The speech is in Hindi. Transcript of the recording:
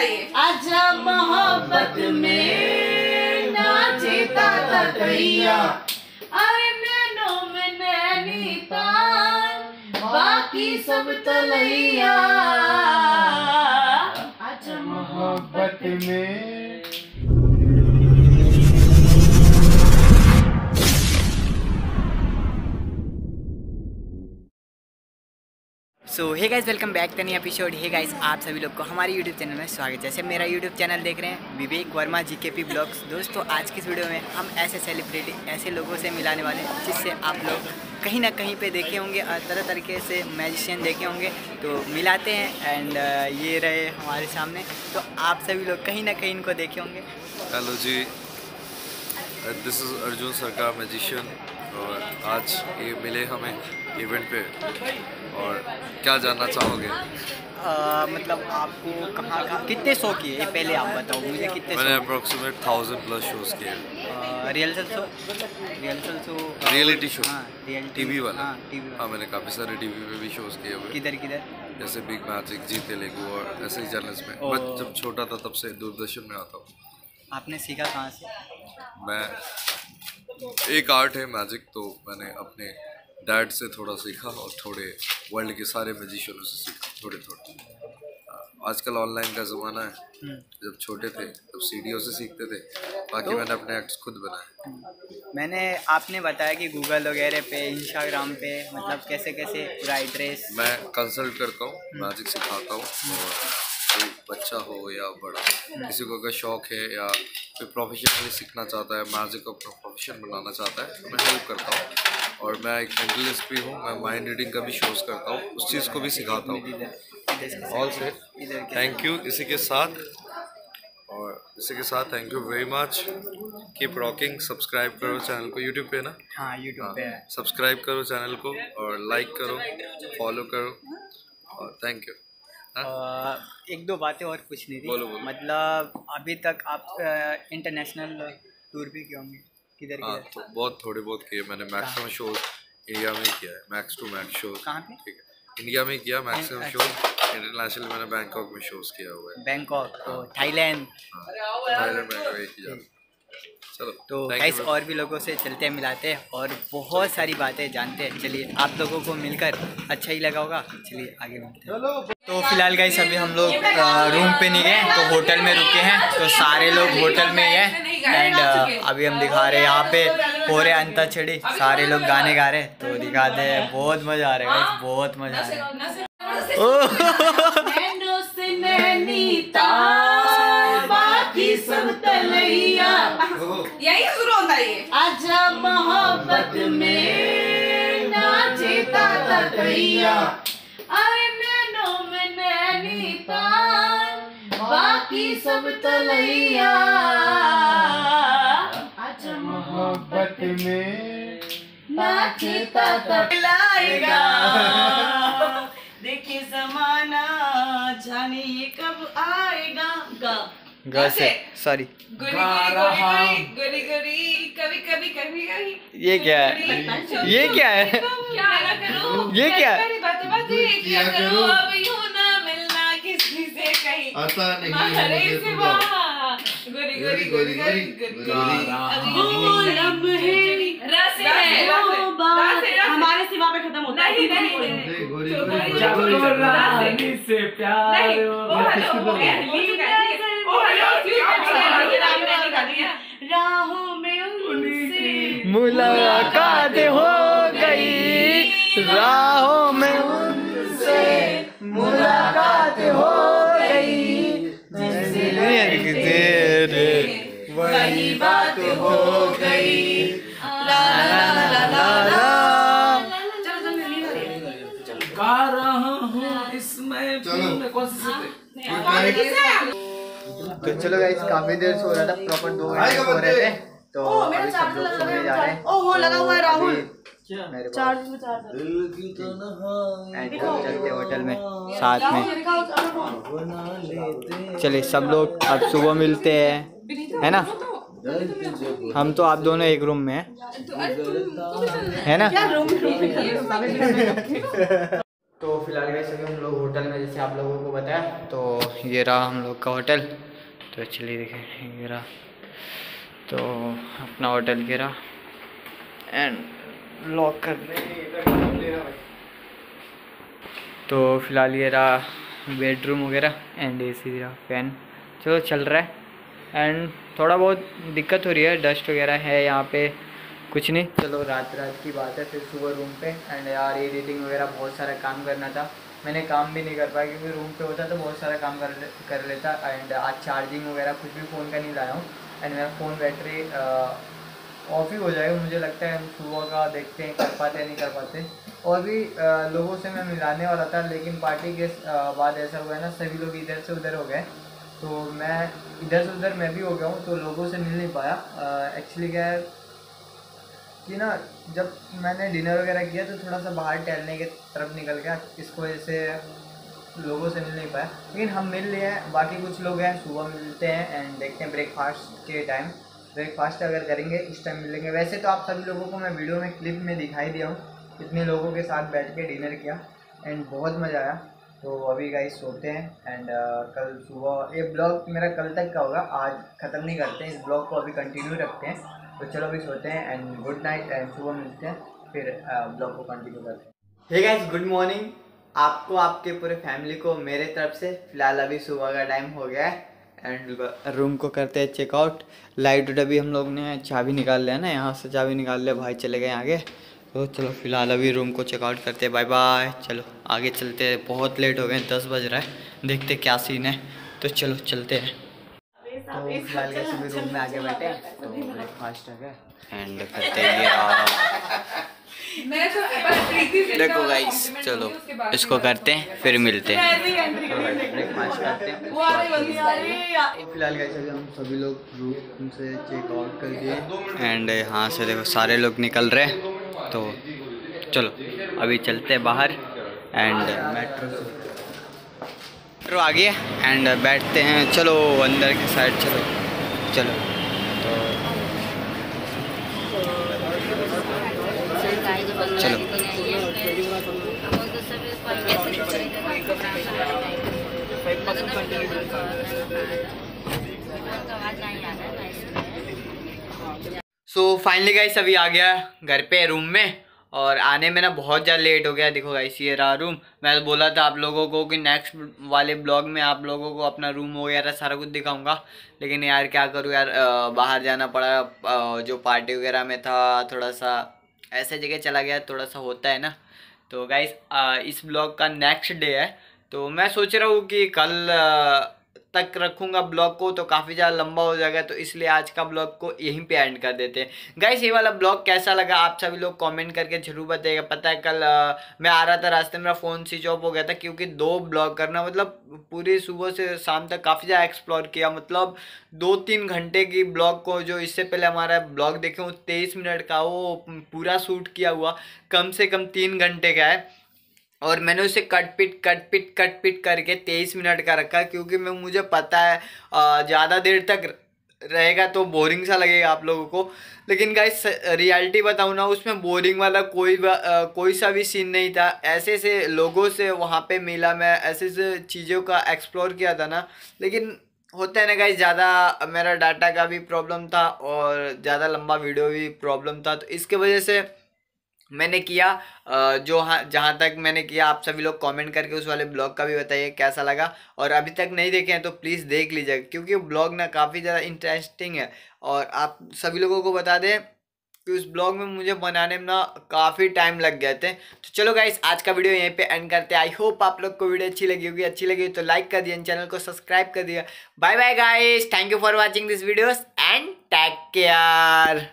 ये मोहब्बत में नाचता तकैया अरे नैनो में नैनीताल बाकी सब तलैया। अजब मोहब्बत में so hey guys welcome back to episode hey guys आप सभी लोग को हमारे यूट्यूब चैनल में स्वागत है। जैसे मेरा यूट्यूब चैनल देख रहे हैं, विवेक वर्मा जी के पी ब्लॉग्स दोस्तों, आज की इस वीडियो में हम ऐसे सेलिब्रिटी ऐसे लोगों से मिलाने वाले हैं, जिससे आप लोग कहीं ना कहीं पे देखे होंगे और तरह तरीके से मैजिशियन देखे होंगे। तो मिलाते हैं एंड ये रहे हमारे सामने। तो आप सभी लोग कहीं ना कहीं इनको देखे होंगे। Hello ji. This is Arjun Sarkar magician और आज ये मिले हमें इवेंट पे। और क्या जानना चाहोगे? मतलब आपको कहाँ कहाँ कितने शो किए? ये पहले आप बताओ मुझे कितने मैंने अप्रोक्सीमेट थाउज़ेंड प्लस शोज़ किए। Rehearsal show rehearsal show reality show हाँ टीवी वाला? हाँ टीवी हाँ मैंने काफ़ी सारे टीवी पे भी शोज़ किए हुए। किधर किधर? जैसे बिग मैजिक जी तेलुगु और ऐसे ही चैनल्स में। ओ। मैं जब छोटा था तब से दूरदर्शन में आता हूँ। आपने सीखा कहाँ से? मैं एक आर्ट है मैजिक तो मैंने अपने डैड से थोड़ा सीखा और थोड़े वर्ल्ड के सारे मैजिशियनों से सीखा थोड़े थोड़े। आजकल ऑनलाइन का ज़माना है। हम्म, जब छोटे थे तब सीढ़ियों से सीखते थे। बाकी तो- मैंने अपने एक्ट्स खुद बनाए। हम्म। मैंने आपने बताया कि गूगल वगैरह पे इंस्टाग्राम पे मतलब कैसे कैसे पूरा एड्रेस मैं कंसल्ट करता हूँ मैजिक सिखाता हूँ और कोई बच्चा हो या बड़ा किसी को अगर शौक है या कोई प्रोफेशनली सीखना चाहता है मैजिक को प्रोफेशन बनाना चाहता है तो मैं हेल्प करता हूँ। और मैं एक मेंटलिस्ट भी हूँ मैं माइंड रीडिंग का भी शोज़ करता हूँ उस चीज़ को भी सिखाता हूँ। से- ऑल के- थैंक यू इसी के साथ और इसी के साथ thank you very much keep rocking subscribe करो चैनल को यूट्यूब पे ना? हाँ यूट्यूब पे सब्सक्राइब करो चैनल को और लाइक करो फॉलो करो और थैंक यू हाँ? एक दो बातें और पूछनी थी। बोलो, बोलो। मतलब अभी तक आप इंटरनेशनल टूर भी किए होंगे? किधर हाँ किधर तो बहुत थोड़े बहुत किए मैंने। मैक्सिमम शो इंडिया में ही किया है। मैक्स टू मैक्स शो कहाँ पे? ठीक है। इंडिया में ही किया मैक्सिमम। शो इंटरनेशनल मैंने बैंकॉक में शोज़ किया हुआ है। बैंकॉक तो थाईलैंड हाँ थाईलैंड में एक ही चलो तो गाइस और भी लोगों से चलते मिलाते हैं और बहुत सारी बातें जानते हैं चलिए आप लोगों को मिलकर अच्छा ही लगा होगा चलिए आगे बढ़ते हैं तो फ़िलहाल गाइस अभी हम लोग रूम पे नहीं गए तो होटल में रुके हैं तो सारे लोग होटल में ही हैं एंड अभी हम दिखा रहे हैं यहाँ पे हो रहे अंताक्षरी सारे लोग गाने गा रहे हैं तो दिखाते हैं बहुत मज़ा आ रहा है बहुत मज़ा आ रहा है सब तलैया यही शुरू होता ये आजा मोहब्बत में नाचता तकैया अरे नैनो में नैनीताल बाकी सब तलैया आजा मोहब्बत में नाचता तकलाएगा देखिए जमाना जाने ये कब आएगा गा ग से। सॉरी गुरी गुरी गुरी गुरी कभी कभी कभी कभी ये क्या है? ये क्या है क्या ना करूँ? ये क्या है? गुरी गुरी गुरी गुरी गुरी वो लम्हे रस है वो बात रस है हमारे सिवा पे खत्म होता है नहीं तो से प्यार हो राहों में उनसे मुलाकात हो गई राहों में हो गई। ला ला ला ला ला ला। चलो चलो गा रहा हूँ इसमें चलो। कौन सी तो चलो गाइस काफ़ी देर से हो रहा था प्रॉपर दो घंटे हो रहे थे तो अभी सब लोग सोने जा रहे हैं ओहो लगा हुआ है राहुल। अभी मेरे चार्ज में चार्ज। दिल की तन्हाई एंड हम चलते हैं होटल में साथ में। चलिए सब लोग अब सुबह मिलते हैं है ना? हम तो आप दोनों एक रूम में हैं। है ना? तो फ़िलहाल सभी हम लोग होटल में जैसे आप लोगों को बताया तो ये रहा हम लोग का होटल तो चलिए देखें ये रहा। तो अपना होटल ये रहा। एंड लॉक कर तो फ़िलहाल ये रहा बेडरूम वगैरह एंड ए सी रहा फ़ैन चलो चल रहा है। एंड थोड़ा बहुत दिक्कत हो रही है, डस्ट वगैरह है यहाँ पे, कुछ नहीं। चलो, रात रात की बात है, फिर सुबह रूम पे। एंड यार एडिटिंग वगैरह बहुत सारा काम करना था। मैंने काम भी नहीं कर पाया क्योंकि रूम पे होता तो बहुत सारा काम कर कर लेता। एंड आज चार्जिंग वगैरह कुछ भी फ़ोन का नहीं लाया हूँ। एंड मेरा फ़ोन बैटरी ऑफ़ ही हो जाएगा। मुझे लगता है हम सुबह का देखते हैं, कर पाते नहीं कर पाते। और भी लोगों से मैं मिलाने वाला था, लेकिन पार्टी के बाद ऐसा हुआ है ना, सभी लोग इधर से उधर हो गए। तो मैं इधर से उधर मैं भी हो गया हूँ तो लोगों से मिल नहीं पाया। एक्चुअली क्या है कि ना, जब मैंने डिनर वगैरह किया तो थोड़ा सा बाहर टहलने के तरफ़ निकल गया, इसको वजह से लोगों से मिल नहीं पाया। लेकिन हम मिल लिए हैं बाकी कुछ लोग हैं, सुबह मिलते हैं एंड देखते हैं ब्रेकफास्ट के टाइम ब्रेकफास्ट अगर करेंगे उस टाइम मिलेंगे। वैसे तो आप सभी लोगों को मैं वीडियो में क्लिप में दिखाई दिया हूँ इतने लोगों के साथ बैठ के डिनर किया एंड बहुत मज़ा आया। तो अभी गाइस सोते हैं एंड uh, कल सुबह ये ब्लॉग मेरा कल तक का होगा आज ख़त्म नहीं करते हैं इस ब्लॉग को अभी कंटिन्यू रखते हैं। तो चलो अभी सोते हैं एंड गुड नाइट एंड सुबह मिलते हैं फिर ब्लॉग uh, को कंटिन्यू करते हैं। हे गाइस गुड मॉर्निंग आपको आपके पूरे फैमिली को मेरे तरफ़ से फ़िलहाल अभी सुबह का टाइम हो गया है एंड रूम को करते हैं चेकआउट लाइट उट अभी हम लोग ने चाबी निकाल लिया ना यहाँ से चाबी निकाल लिया भाई चले गए आगे। तो चलो फ़िलहाल अभी रूम को चेकआउट करते हैं. बाय बाय चलो आगे चलते हैं. बहुत लेट हो गए दस बज रहा है. देखते क्या सीन है. तो चलो चलते हैं. तो फ़िलहाल कैसे भी रूम में आगे बैठे तो ब्रेकफास्ट है एंड करते हैं देखो गाइस चलो इसको करते हैं फिर मिलते हैं. ब्रेकफास्ट करते हैं. फ़िलहाल गाइस अभी हम सभी लोग रूम से चेकआउट कर दिए. एंड यहाँ से देखो सारे लोग निकल रहे हैं. तो चलो, अभी चलते हैं बाहर एंड मेट्रो मेट्रो आ गया एंड बैठते हैं। चलो, अंदर के साइड चलो। चलो। तो चलो सो फाइनली गाइस अभी आ गया घर पे रूम में, और आने में ना बहुत ज़्यादा लेट हो गया। देखो गाइस ये रहा रूम मैं तो बोला था आप लोगों को कि नेक्स्ट वाले ब्लॉग में आप लोगों को अपना रूम वगैरह सारा कुछ दिखाऊँगा। लेकिन यार, क्या करूँ यार बाहर जाना पड़ा। जो पार्टी वगैरह में था, थोड़ा सा ऐसे जगह चला गया, थोड़ा सा होता है ना। तो गाइस इस ब्लॉग का नेक्स्ट डे है। तो मैं सोच रहा हूँ कि कल तक रखूँगा ब्लॉग को तो काफ़ी ज़्यादा लंबा हो जाएगा तो इसलिए आज का ब्लॉग को यहीं पे एंड कर देते हैं। गाइस ये वाला ब्लॉग कैसा लगा? आप सभी लोग कमेंट करके ज़रूर बताइएगा। पता है कल आ, मैं आ रहा था रास्ते मेरा फ़ोन स्विच ऑफ़ हो गया था क्योंकि दो ब्लॉग करना मतलब पूरी सुबह से शाम तक काफ़ी ज़्यादा एक्सप्लोर किया। मतलब दो तीन घंटे की ब्लॉग को जो इससे पहले हमारा ब्लॉग देखे वो तेईस मिनट का वो पूरा शूट किया हुआ कम से कम तीन घंटे का है। और मैंने उसे cut pit cut pit cut pit करके तेईस मिनट का रखा क्योंकि मैं मुझे पता है ज़्यादा देर तक रहेगा तो बोरिंग सा लगेगा आप लोगों को। लेकिन गाइस रियलिटी बताऊँ ना उसमें बोरिंग वाला कोई आ, कोई सा भी सीन नहीं था। ऐसे से लोगों से वहाँ पे मिला मैं ऐसे से चीज़ों का एक्सप्लोर किया था ना। लेकिन होता है ना गाइस ज़्यादा मेरा डाटा का भी प्रॉब्लम था और ज़्यादा लंबा वीडियो भी प्रॉब्लम था। तो इसके वजह से मैंने किया जो हाँ जहाँ तक मैंने किया, आप सभी लोग कमेंट करके उस वाले ब्लॉग का भी बताइए कैसा लगा। और अभी तक नहीं देखे हैं तो प्लीज़ देख लीजिएगा, क्योंकि ब्लॉग ना काफ़ी ज़्यादा इंटरेस्टिंग है। और आप सभी लोगों को बता दें कि उस ब्लॉग में मुझे बनाने में ना काफ़ी टाइम लग गए थे। तो चलो गाइस आज का वीडियो यहीं पे एंड करते हैं। आई होप आप लोग को वीडियो अच्छी लगी होगी। अच्छी लगी तो लाइक कर दिया चैनल को सब्सक्राइब कर दिया। Bye bye guys thank you for watching this videos and take care